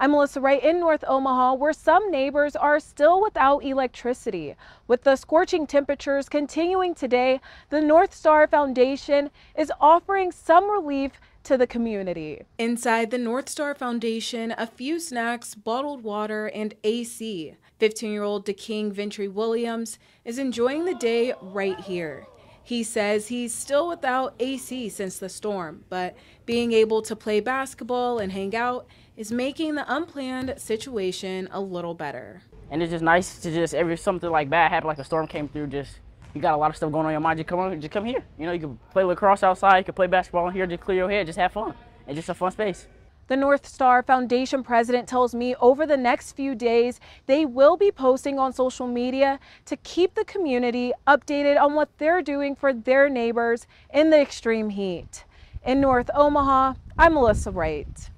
I'm Melissa Wright in North Omaha, where some neighbors are still without electricity. With the scorching temperatures continuing today, the North Star Foundation is offering some relief to the community. Inside the North Star Foundation, a few snacks, bottled water, and AC. 15 year old DeKing Ventry Williams is enjoying the day right here. He says he's still without AC since the storm, but being able to play basketball and hang out is making the unplanned situation a little better. And it's just nice to just every something like bad happen, like a storm came through, just you got a lot of stuff going on in your mind, just come on, just come here. You know, you can play lacrosse outside, you can play basketball in here, just clear your head, just have fun. It's just a fun space. The North Star Foundation president tells me over the next few days, they will be posting on social media to keep the community updated on what they're doing for their neighbors in the extreme heat. In North Omaha, I'm Melissa Wright.